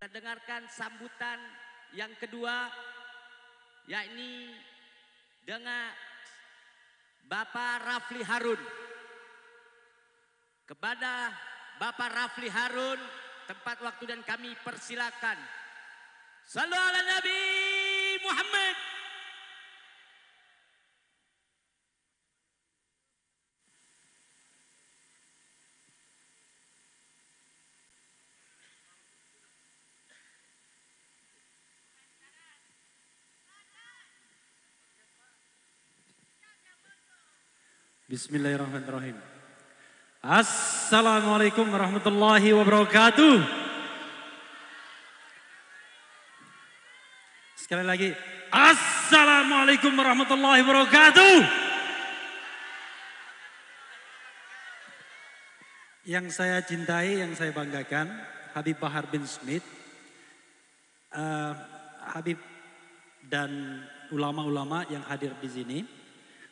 Kita dengarkan sambutan yang kedua yakni dengan Bapak Rafli Harun. Kepada Bapak Rafli Harun, tempat waktu dan kami persilakan. Salam ala Nabi Muhammad. Bismillahirrahmanirrahim. Assalamualaikum warahmatullahi wabarakatuh. Sekali lagi, Assalamualaikum warahmatullahi wabarakatuh. Yang saya cintai, yang saya banggakan, Habib Bahar bin Smith, uh, Habib dan ulama-ulama yang hadir di sini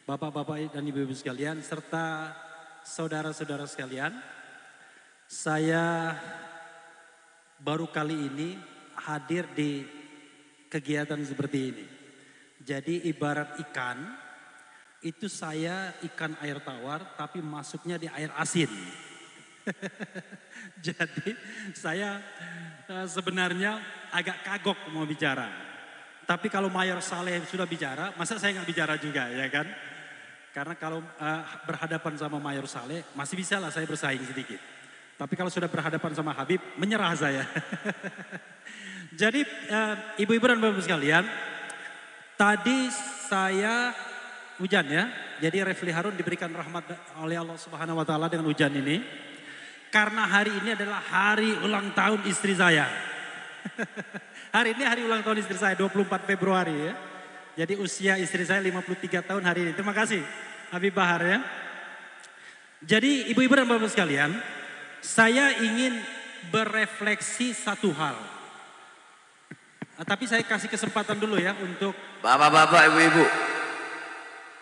Bapak-bapak dan ibu-ibu sekalian serta saudara-saudara sekalian. Saya baru kali ini hadir di kegiatan seperti ini. Jadi ibarat ikan, itu saya ikan air tawar tapi masuknya di air asin. Jadi saya eh, sebenarnya agak kagok mau bicara. Tapi kalau Mayor Saleh sudah bicara, masa saya nggak bicara juga ya kan? Karena kalau uh, berhadapan sama Mayor Saleh, masih bisa lah saya bersaing sedikit. Tapi kalau sudah berhadapan sama Habib, menyerah saya. Jadi uh, ibu-ibu dan bapak sekalian, tadi saya hujan ya. Jadi Refli Harun diberikan rahmat oleh Allah Subhanahu wa taala dengan hujan ini. Karena hari ini adalah hari ulang tahun istri saya. hari ini hari ulang tahun istri saya 24 Februari ya. Jadi usia istri saya 53 tahun hari ini. Terima kasih Habib Bahar ya. Jadi ibu-ibu dan bapak sekalian, saya ingin berefleksi satu hal. Nah, tapi saya kasih kesempatan dulu ya untuk Bapak-bapak, ibu-ibu.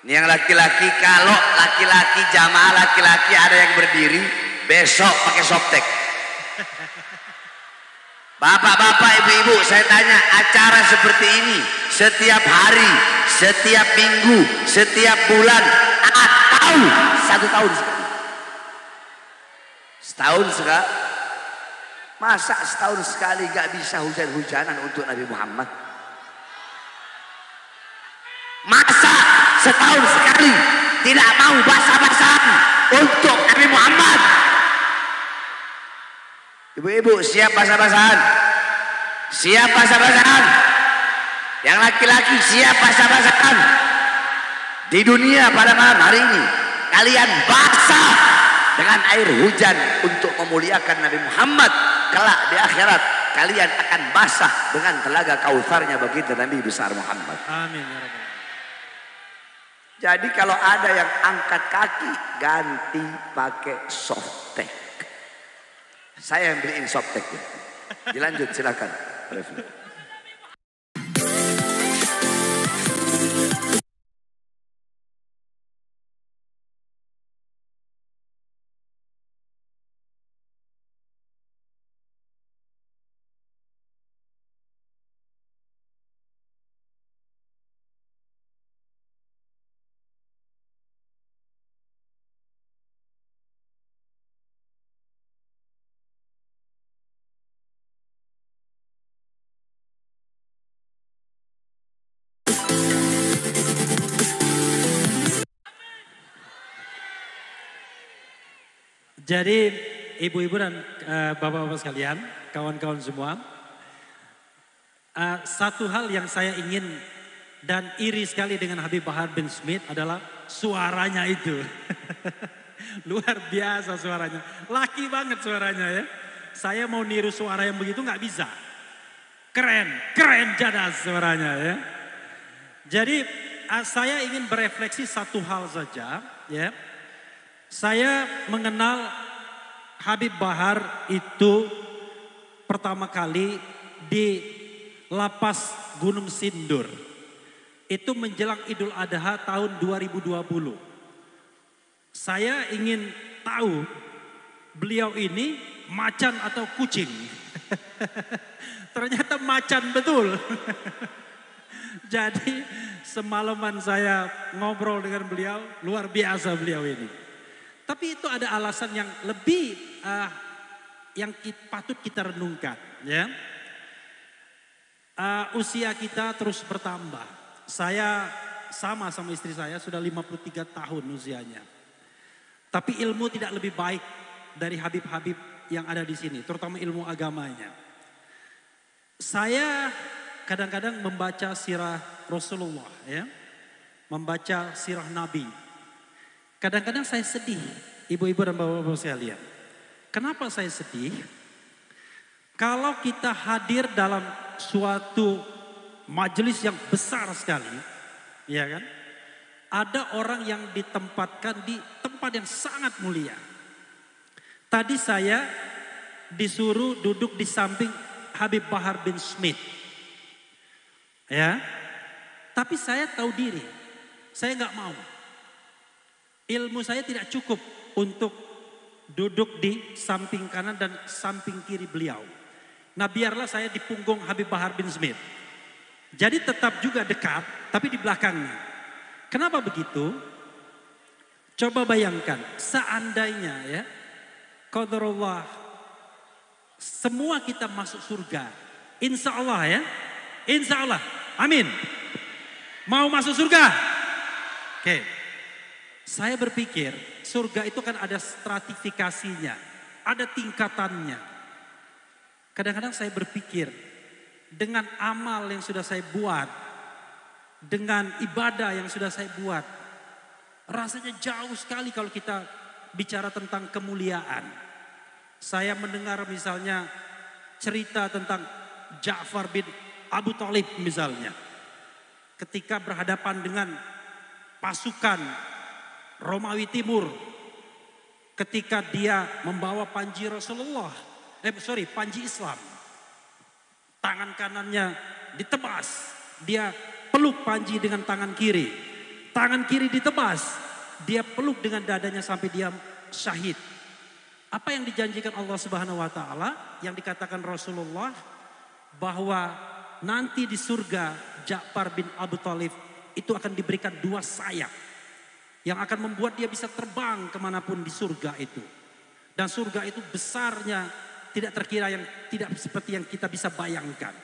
Ini yang laki-laki, kalau laki-laki jamaah laki-laki ada yang berdiri, besok pakai softtek. Bapak-bapak, ibu-ibu, saya tanya, acara seperti ini setiap hari, setiap minggu, setiap bulan, atau satu tahun sekali? Setahun sekali? Masa setahun sekali gak bisa hujan-hujanan untuk Nabi Muhammad? Masa setahun sekali tidak mau basah-basahan untuk Nabi Muhammad? Ibu-ibu siap basah-basahan? Siap basah-basahan? Yang laki-laki siap basah-basahan? Di dunia pada malam hari ini kalian basah dengan air hujan untuk memuliakan Nabi Muhammad. Kelak di akhirat kalian akan basah dengan telaga kautsarnya baginda Nabi besar Muhammad. Amin ya Rabbal. Jadi kalau ada yang angkat kaki ganti pakai softtek. Saya yang beliin softtek ya. Dilanjut silakan. Refli. Jadi ibu-ibu dan uh, bapak-bapak sekalian, kawan-kawan semua, uh, satu hal yang saya ingin dan iri sekali dengan Habib Bahar bin Smith adalah suaranya itu. Luar biasa suaranya, laki banget suaranya ya. Saya mau niru suara yang begitu nggak bisa. Keren, keren jadas suaranya ya. Jadi uh, saya ingin berefleksi satu hal saja ya. Saya mengenal Habib Bahar itu pertama kali di lapas Gunung Sindur. Itu menjelang Idul Adha tahun 2020. Saya ingin tahu beliau ini macan atau kucing. Ternyata macan betul. Jadi semalaman saya ngobrol dengan beliau, luar biasa beliau ini. Tapi itu ada alasan yang lebih uh, yang patut kita renungkan, ya. Uh, usia kita terus bertambah. Saya sama sama istri saya sudah 53 tahun usianya. Tapi ilmu tidak lebih baik dari Habib-Habib yang ada di sini, terutama ilmu agamanya. Saya kadang-kadang membaca sirah Rasulullah ya. Membaca sirah Nabi. Kadang-kadang saya sedih, ibu-ibu dan bapak-bapak sekalian. Kenapa saya sedih? Kalau kita hadir dalam suatu majelis yang besar sekali, ya kan? Ada orang yang ditempatkan di tempat yang sangat mulia. Tadi saya disuruh duduk di samping Habib Bahar bin Smith. Ya. Tapi saya tahu diri. Saya nggak mau. Ilmu saya tidak cukup untuk duduk di samping kanan dan samping kiri beliau. Nah biarlah saya di punggung Habib Bahar bin Smith. Jadi tetap juga dekat, tapi di belakangnya. Kenapa begitu? Coba bayangkan, seandainya ya, Qadarullah, semua kita masuk surga. Insya Allah ya, insya Allah. Amin. Mau masuk surga? Oke. Saya berpikir surga itu kan ada stratifikasinya. Ada tingkatannya. Kadang-kadang saya berpikir dengan amal yang sudah saya buat. Dengan ibadah yang sudah saya buat. Rasanya jauh sekali kalau kita bicara tentang kemuliaan. Saya mendengar misalnya cerita tentang Ja'far bin Abu Talib misalnya. Ketika berhadapan dengan pasukan Romawi Timur. Ketika dia membawa panji Rasulullah. Eh sorry panji Islam. Tangan kanannya ditebas. Dia peluk panji dengan tangan kiri. Tangan kiri ditebas. Dia peluk dengan dadanya sampai dia syahid. Apa yang dijanjikan Allah Subhanahu wa taala yang dikatakan Rasulullah bahwa nanti di surga Ja'far bin Abu Talib itu akan diberikan dua sayap. Yang akan membuat dia bisa terbang ke mana pun di surga itu. Dan surga itu besarnya tidak terkira yang tidak seperti yang kita bisa bayangkan.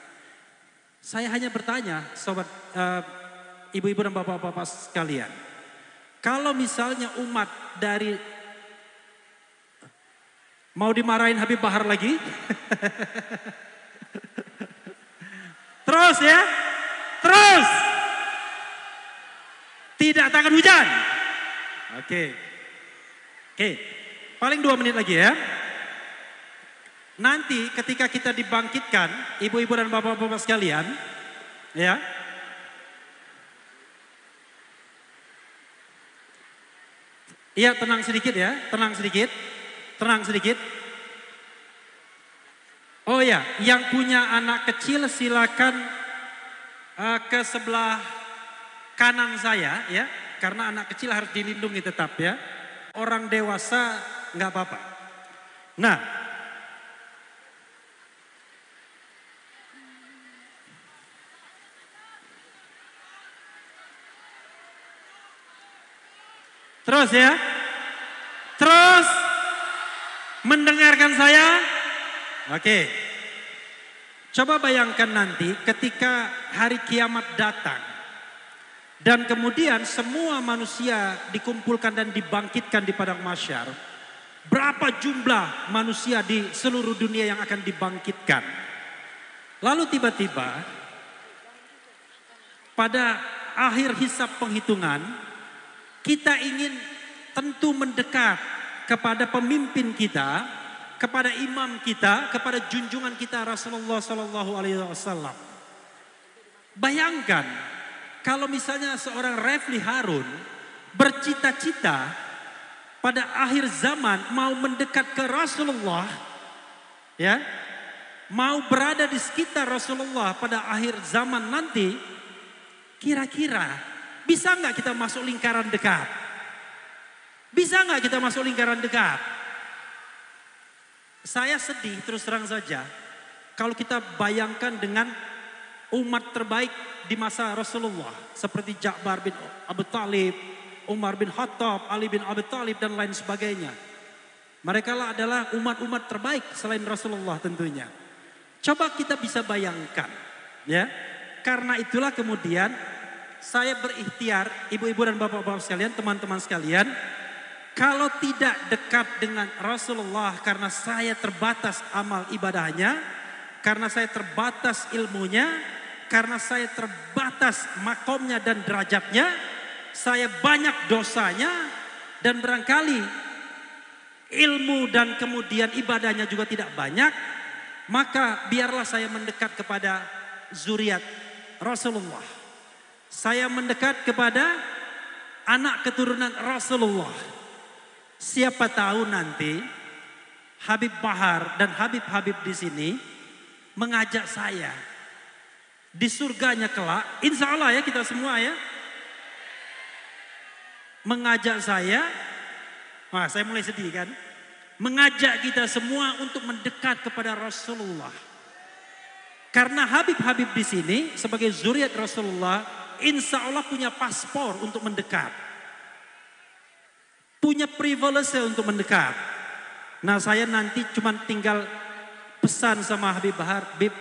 Saya hanya bertanya sobat uh, ibu-ibu dan bapak-bapak sekalian. Kalau misalnya umat dari mau dimarahin Habib Bahar lagi? Terus ya. Terus. Tidak takkan hujan. Oke. Oke. Paling dua menit lagi ya. Nanti ketika kita dibangkitkan, ibu-ibu dan bapak-bapak sekalian, ya. Iya tenang sedikit ya, tenang sedikit, tenang sedikit. Oh ya, yang punya anak kecil silakan uh, ke sebelah kanan saya ya, karena anak kecil harus dilindungi tetap ya. Orang dewasa nggak apa-apa. Nah, terus ya, terus mendengarkan saya. Oke. Coba bayangkan nanti ketika hari kiamat datang. Dan kemudian semua manusia dikumpulkan dan dibangkitkan di padang masyar. Berapa jumlah manusia di seluruh dunia yang akan dibangkitkan. Lalu tiba-tiba pada akhir hisap penghitungan kita ingin tentu mendekat kepada pemimpin kita kepada imam kita, kepada junjungan kita Rasulullah Sallallahu Alaihi Wasallam. Bayangkan kalau misalnya seorang Refli Harun bercita-cita pada akhir zaman mau mendekat ke Rasulullah, ya, mau berada di sekitar Rasulullah pada akhir zaman nanti, kira-kira bisa nggak kita masuk lingkaran dekat? Bisa nggak kita masuk lingkaran dekat? Saya sedih terus terang saja. Kalau kita bayangkan dengan umat terbaik di masa Rasulullah seperti Ja'bar bin Abu Talib, Umar bin Khattab, Ali bin Abi Talib dan lain sebagainya. Mereka lah adalah umat-umat terbaik selain Rasulullah tentunya. Coba kita bisa bayangkan ya. Karena itulah kemudian saya berikhtiar ibu-ibu dan bapak-bapak sekalian, teman-teman sekalian, kalau tidak dekat dengan Rasulullah karena saya terbatas amal ibadahnya, karena saya terbatas ilmunya, karena saya terbatas makomnya dan derajatnya, saya banyak dosanya dan barangkali ilmu dan kemudian ibadahnya juga tidak banyak, maka biarlah saya mendekat kepada zuriat Rasulullah. Saya mendekat kepada anak keturunan Rasulullah. Siapa tahu nanti Habib Bahar dan Habib-Habib di sini mengajak saya di surganya kelak, insya Allah ya kita semua ya, mengajak saya, wah saya mulai sedih kan, mengajak kita semua untuk mendekat kepada Rasulullah. Karena Habib-Habib di sini sebagai zuriat Rasulullah, insya Allah punya paspor untuk mendekat. Punya privilege untuk mendekat. Nah saya nanti cuma tinggal pesan sama Habib Bahar, Bib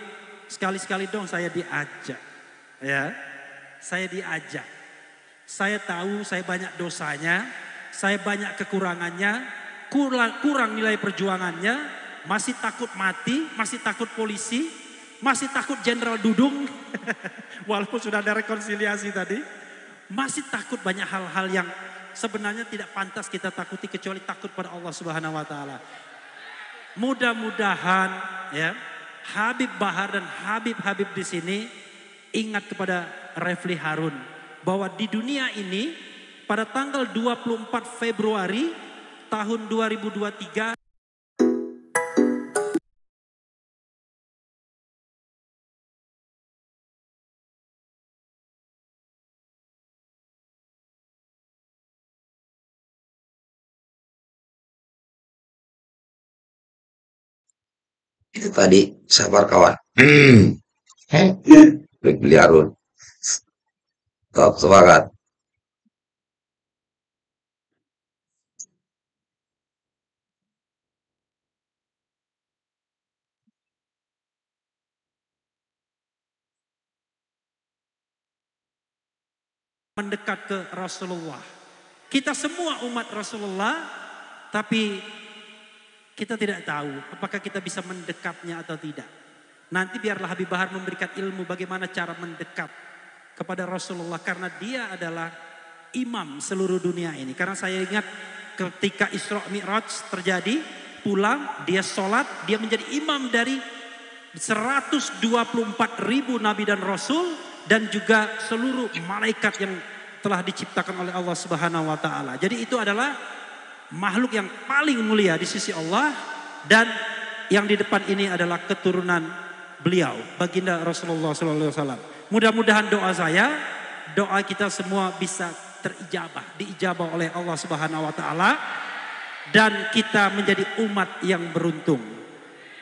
sekali-sekali dong saya diajak. Ya, saya diajak. Saya tahu saya banyak dosanya, saya banyak kekurangannya, kurang, kurang nilai perjuangannya, masih takut mati, masih takut polisi, masih takut jenderal Dudung, walaupun sudah ada rekonsiliasi tadi, masih takut banyak hal-hal yang sebenarnya tidak pantas kita takuti kecuali takut pada Allah Subhanahu wa taala. Mudah-mudahan ya Habib Bahar dan Habib-Habib di sini ingat kepada Refli Harun bahwa di dunia ini pada tanggal 24 Februari tahun 2023 Itu tadi sabar kawan. Beli beli Harun. Top semangat. mendekat ke Rasulullah. Kita semua umat Rasulullah, tapi kita tidak tahu apakah kita bisa mendekatnya atau tidak. Nanti biarlah Habib Bahar memberikan ilmu bagaimana cara mendekat kepada Rasulullah karena dia adalah imam seluruh dunia ini. Karena saya ingat ketika Isra Mi'raj terjadi, pulang dia sholat, dia menjadi imam dari 124 ribu nabi dan rasul dan juga seluruh malaikat yang telah diciptakan oleh Allah Subhanahu wa taala. Jadi itu adalah makhluk yang paling mulia di sisi Allah dan yang di depan ini adalah keturunan beliau, baginda Rasulullah sallallahu alaihi wasallam. Mudah-mudahan doa saya, doa kita semua bisa terijabah, diijabah oleh Allah Subhanahu wa taala dan kita menjadi umat yang beruntung.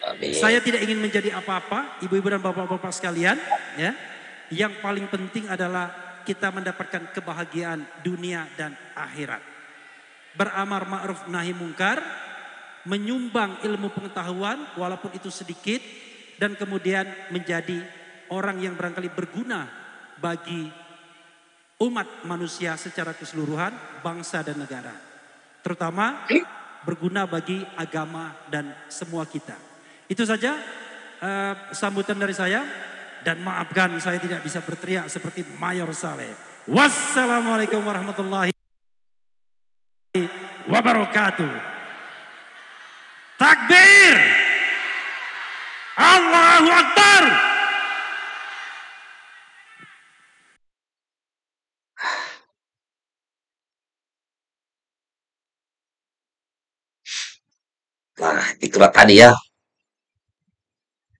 Amin. Saya tidak ingin menjadi apa-apa, ibu-ibu dan bapak-bapak sekalian, ya. Yang paling penting adalah kita mendapatkan kebahagiaan dunia dan akhirat. Beramar ma'ruf nahi mungkar, menyumbang ilmu pengetahuan walaupun itu sedikit dan kemudian menjadi orang yang barangkali berguna bagi umat manusia secara keseluruhan, bangsa dan negara. Terutama berguna bagi agama dan semua kita. Itu saja eh, sambutan dari saya dan maafkan saya tidak bisa berteriak seperti Mayor Saleh. Wassalamualaikum warahmatullahi wabarakatuh. Takbir. Allahu Akbar. Nah, itulah tadi ya.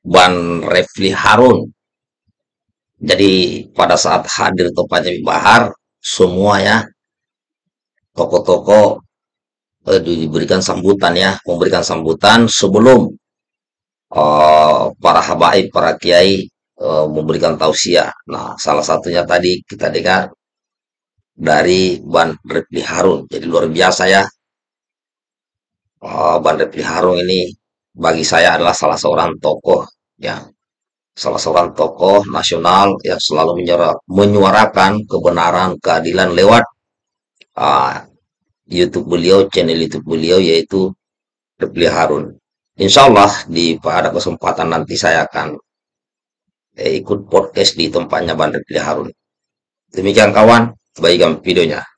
Ban Refli Harun. Jadi pada saat hadir tempatnya Bahar, semua ya toko-toko diberikan sambutan ya, memberikan sambutan sebelum eh, para habaib, para kiai eh, memberikan tausiah. Nah, salah satunya tadi kita dengar dari Ban Repli Harun. Jadi luar biasa ya. Eh, Ban Repli Harun ini bagi saya adalah salah seorang tokoh ya salah seorang tokoh nasional yang selalu menyuarakan kebenaran keadilan lewat uh, YouTube beliau channel YouTube beliau yaitu Repli Harun. Insya Allah di pada kesempatan nanti saya akan eh, ikut podcast di tempatnya Bang Repli Harun. Demikian kawan baikkan videonya